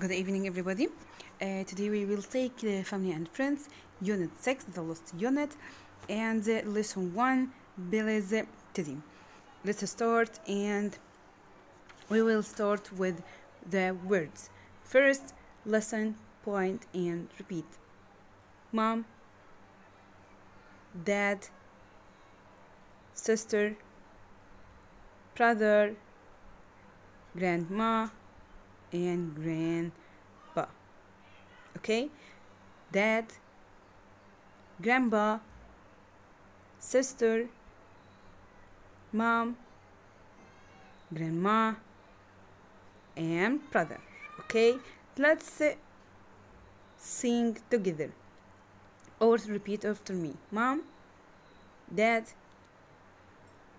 Good evening, everybody. Uh, today we will take uh, Family and Friends, Unit 6, the last unit, and uh, Lesson 1, Billy's Teddy. Let's start, and we will start with the words. First, listen, point, and repeat. Mom, Dad, Sister, Brother, Grandma, and grandpa. Okay? Dad, grandpa, sister, mom, grandma, and brother. Okay? Let's uh, sing together. Or repeat after me. Mom, dad,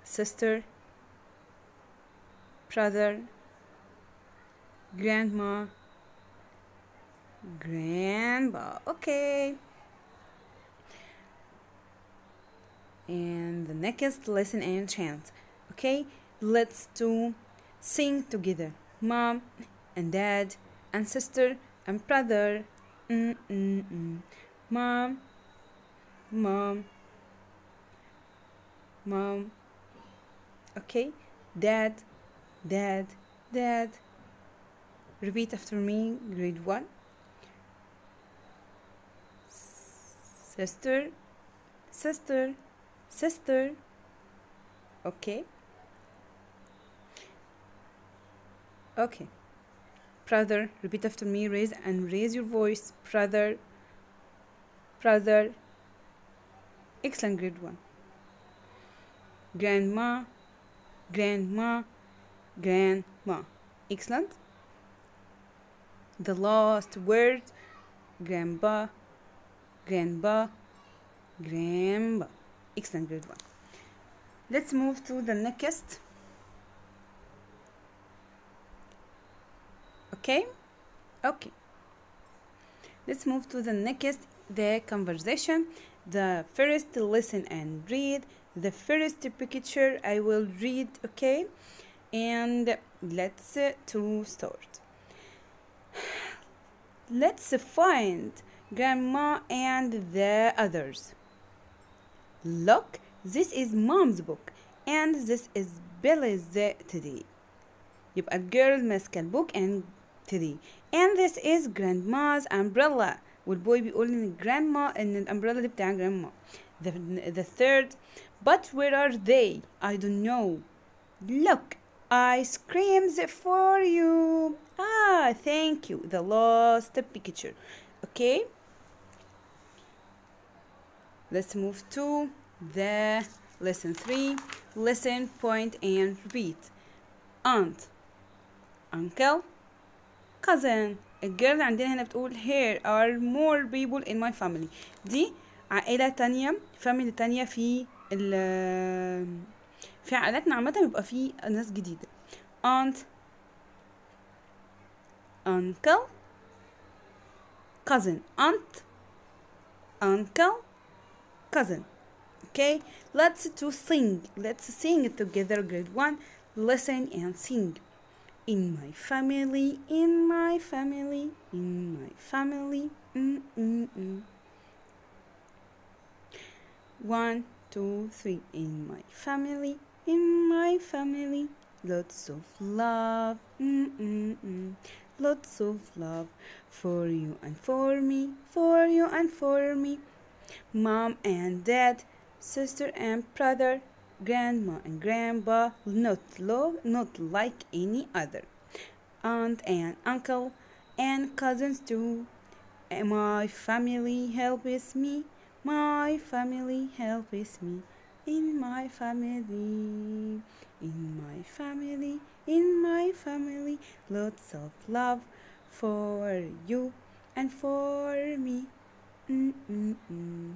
sister, brother, grandma. Grandpa okay. And the next lesson and chant okay? Let's do sing together. Mom and dad and sister and brother. Mm -mm -mm. mom mom mom okay? Dad dad dad Repeat after me, grade 1. Sister, sister, sister. Okay. Okay. Brother, repeat after me, raise and raise your voice. Brother, brother. Excellent, grade 1. Grandma, grandma, grandma. Excellent the last word grandpa grandpa grandpa excellent good one. Let's move to the next. Okay? Okay. Let's move to the next the conversation. The first listen and read. The first picture i will read okay? And let's uh, to start Let's find Grandma and the others. Look, this is Mom's book and this is Billy's today. يبقى الجيرل ماسكة البوك and today and this is grandma's umbrella والبوي بيقول ان grandma ان الامبريلا دي بتاع grandma the, the third but where are they I don't know look ice creams for you ah thank you the last picture okay let's move to the lesson 3 listen point and repeat aunt uncle cousin الجيرل عندنا هنا بتقول here are more people in my family دي عائلة تانية فاميلي تانية في ال في عائلاتنا عامة بيبقى في ناس جديدة aunt uncle cousin aunt uncle cousin okay let's to sing let's sing it together grade one listen and sing in my family in my family in my family mm, mm, mm. one two three in my family. In my family lots of love. Mm, mm, mm. lots of love for you and for me for you and for me. Mom and dad sister and brother grandma and grandpa not love, not like any other. Aunt and uncle and cousins too. And my family helps me my family helps me in my family in my family in my family lots of love for you and for me Mm-mm-mm.